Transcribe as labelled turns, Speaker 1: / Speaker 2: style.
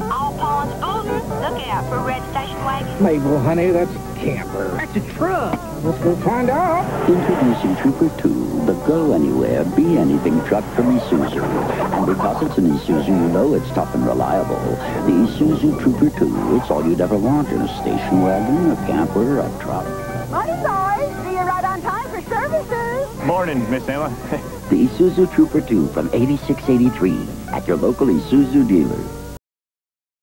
Speaker 1: All Points Bulletin. Look out for red station wagon.
Speaker 2: Mabel, honey, that's a camper.
Speaker 3: That's a truck.
Speaker 2: Let's go find out.
Speaker 4: Introducing Trooper 2, the go anywhere, be anything truck from Isuzu. And because it's an Isuzu, you know it's tough and reliable. The Isuzu Trooper 2, it's all you'd ever want in a station wagon, a camper, a truck.
Speaker 1: Morning, boys. See you right on time for services.
Speaker 5: Morning, Miss Emma.
Speaker 4: The Isuzu Trooper 2 from 8683 at your local Isuzu dealer.